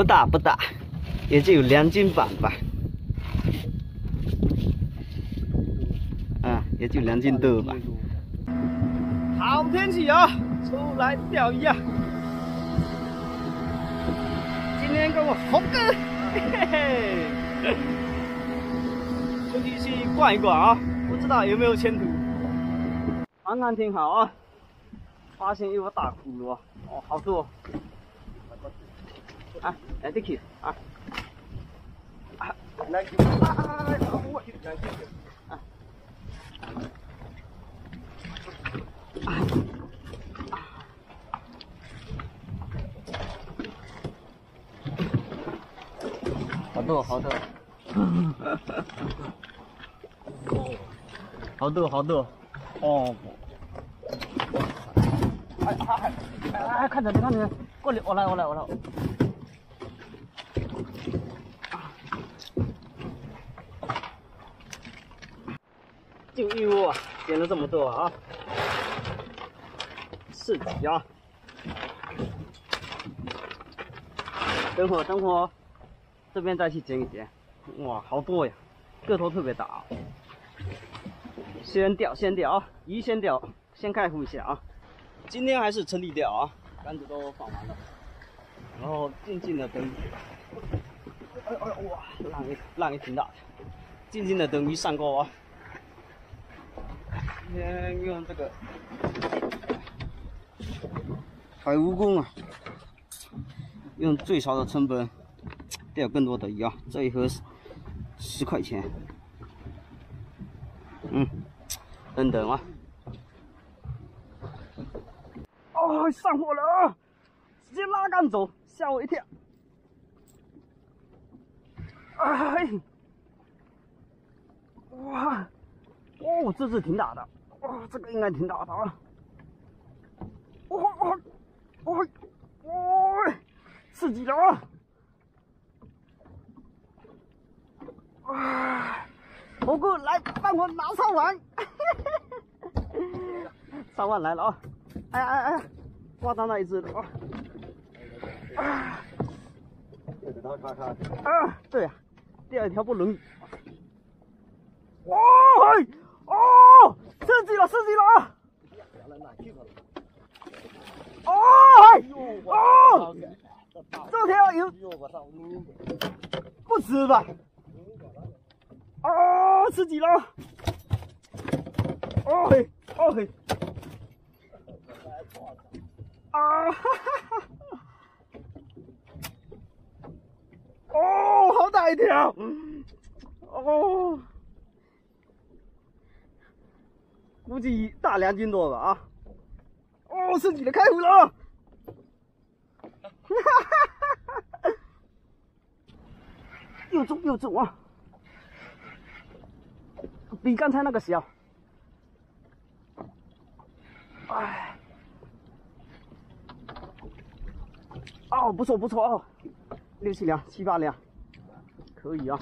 不大不大，也就两斤半吧。啊，也就两斤多吧。好天气啊，出来钓鱼啊！今天跟我猴哥，嘿嘿，出去去逛一逛啊，不知道有没有前途。刚刚挺好啊，发现一个大葫芦，哦，好多。啊，来这去啊！啊，来，啊，我去，来这去啊！好多好多，好多好多，哦！哎哎哎哎，看着看着，过来我来我来我来。就一窝啊，捡了这么多啊，刺激啊！等会等会，这边再去捡一捡。哇，好多呀，个头特别大。先钓，先钓啊，鱼先钓，先开壶一下啊。今天还是沉底钓啊，杆子都放完了，然后静静的等。哎哎哇，浪也浪也挺大的，静静的等鱼上钩啊。今天用这个海蜈蚣啊，用最少的成本钓更多的鱼啊！这一盒十块钱，嗯，等等啊！哦，上货了啊！直接拉杆走，吓我一跳！哎，哇，哦，这只挺大的。哇，这个应该挺大的啊！哇哇哇哇，刺激了啊！啊，猴哥来帮我拿上碗，上碗来了啊！哎哎哎，挂到那一只了啊！啊，啊，对呀，第二条不容易。哇！哦！刺激了，刺激了啊！哦，哦，这条有吃吧？哦，刺激了！哦嘿，哦嘿，啊哈哈！哦，好大一条！哦。估计大两斤多吧啊！哦，是你的开壶了！哈哈！又重又重啊！比刚才那个小。哎，哦，不错不错哦，六七两、七八两，可以啊。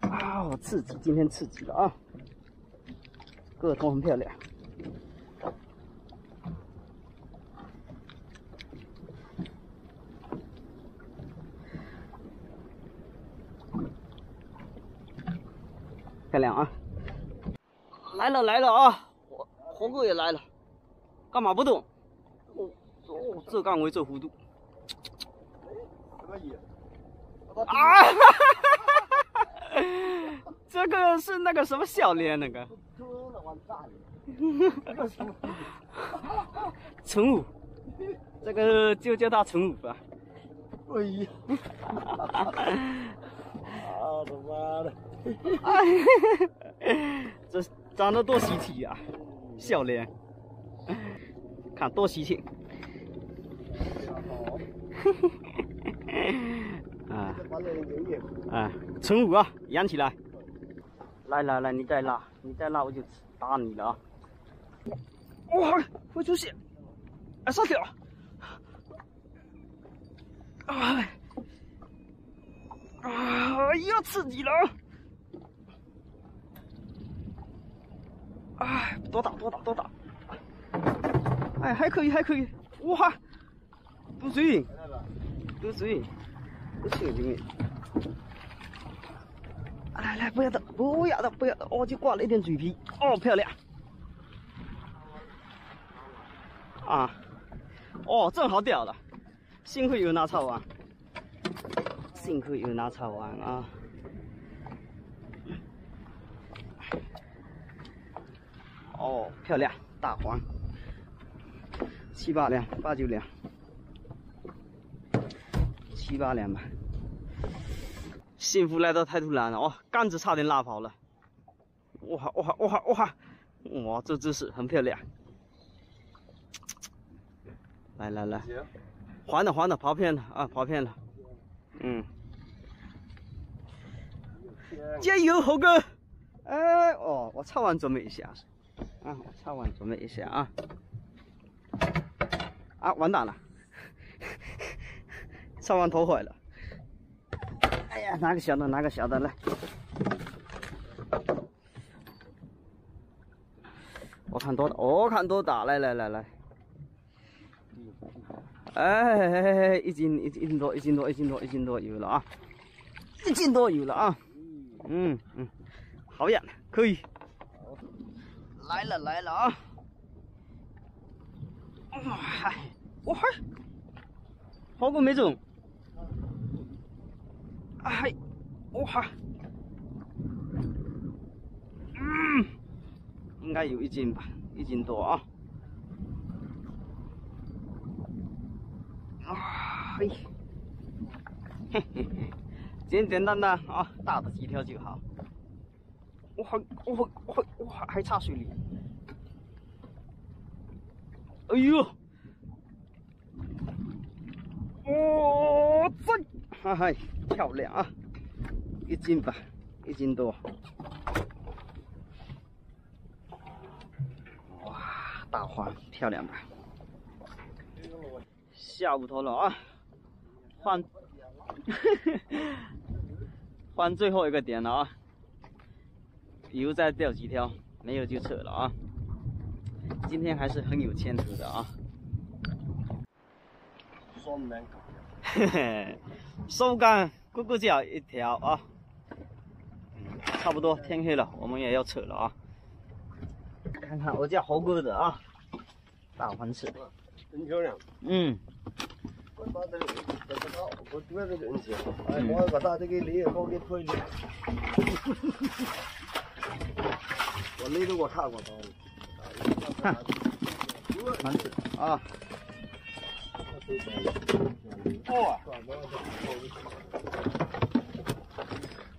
啊，刺激！今天刺激了啊！个头很漂亮，漂亮啊！来了来了啊！活活哥也来了，干嘛不动？哦哦，这干为这弧度，可以啊！这个是那个什么小脸那个？陈武，这个就叫他陈武吧。哎呀！啊他妈的！这长得多稀奇呀，笑脸，看多稀奇。啊 啊！成五啊，养起来！来来来，你再拉，你再拉，我就打你了啊！哇，会出血！哎，上条！哎，啊，又刺激了！哎，多打多打多打！哎，还可以还可以！哇，嘟水，嘟水，嘟水里面。来来，不要动，不要动，不要动，哦，就挂了一点嘴皮，哦，漂亮。啊，哦，正好钓了，幸亏有那草网，幸亏有拿草网啊。哦，漂亮，大黄，七八两，八九两，七八两吧。幸福来的太突然了哦，杆子差点拉跑了。哇哇哇哇！哇，这姿势很漂亮。来来来，还了还了，跑偏了啊，跑偏了。嗯，加油，猴哥！哎哦，我擦完准备一下。啊，我擦完准备一下啊！啊，完蛋了，擦完头坏了。哎呀，拿个小的，拿个小的来。我看多大，我看多大，来来来来。哎，一斤一斤多，一斤多，一斤多，一斤多有了啊！一斤多有了啊！嗯嗯，好呀，可以。来了来了啊！哇嗨，哇嗨，好久没中。嗨，哇哈，嗯，应该有一斤吧，一斤多。啊嘿，嘿嘿嘿，简简单单啊，大的几条就好。哇哇哇哇，还差水里！哎呦！哇塞，哈哈，漂亮啊！一斤吧，一斤多。哇，大黄漂亮吧？下午头了啊，换，换最后一个点了啊！有再钓几条，没有就撤了啊！今天还是很有前途的啊！双门港，嘿嘿，收竿咕咕叫一条啊！差不多天黑了，我们也要撤了啊！看看我家猴哥的啊，大黄翅，真漂亮。嗯。我把这我主要是运气好。哎，我把大这个裂好给推了。我勒着我看过刀。看，啊。哦。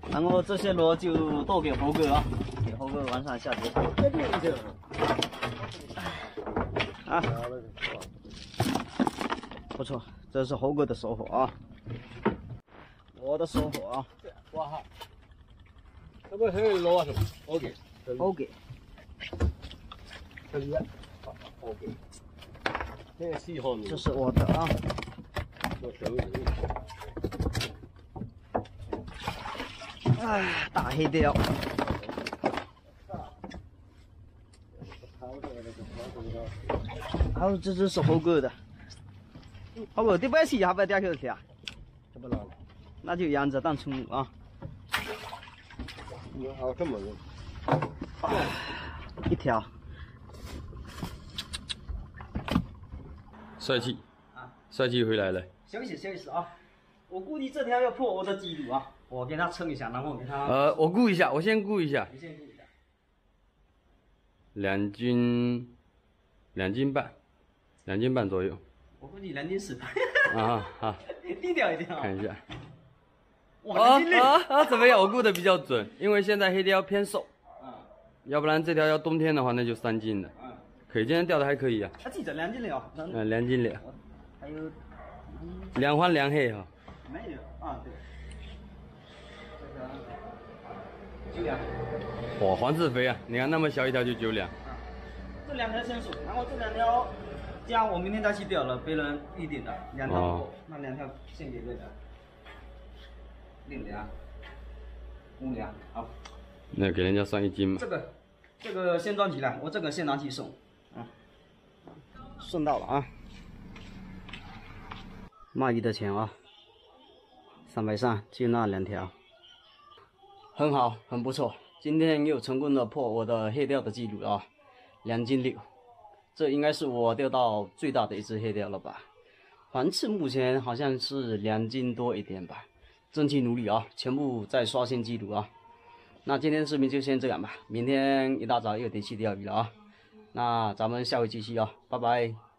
然后这些螺就都给猴哥啊，给猴哥晚上下碟。啊。不错，这是猴哥的收获啊。我的收获啊。哇哈。这不还有螺啊？是 OK。OK，这里，OK，这四号这是我的啊。哎，大黑雕。还有，这只是猴哥的。猴哥，你不要洗，还不要掉下去啊？这不拿了。那就养着当宠物啊。你好，这么多。一条，帅气啊！帅气回来了。休息休息啊！我估计这条要破我的记录啊！我给他称一下，然后给他。呃，我估一下，我先估一下。你先估一下。两斤，两斤半，两斤半左右。我估计两斤四。啊好。低调一点啊。看一下。哇，啊啊！怎么样？我估的比较准，因为现在黑鲷偏瘦。要不然这条要冬天的话，那就三斤了。嗯，可以，今天钓的还可以啊。啊，记着两斤了嗯，两斤了。还有两黄两黑哈。没有啊，对。九两。哇，黄翅肥啊！你看那么小一条就九两。这两条先数，然后这两条，这样我明天再去钓了，别人预定的两条那两条先给这个。六两，五两，好。那给人家算一斤嘛？这个，这个先装起来，我这个先拿去送。啊，送到了啊。卖鱼的钱啊，三百三，就那两条，很好，很不错。今天又成功的破我的黑钓的记录啊，两斤六，这应该是我钓到最大的一只黑钓了吧？环刺目前好像是两斤多一点吧，争取努力啊，全部再刷新记录啊！那今天视频就先这样吧，明天一大早又得去钓鱼了啊！那咱们下回继续啊，拜拜。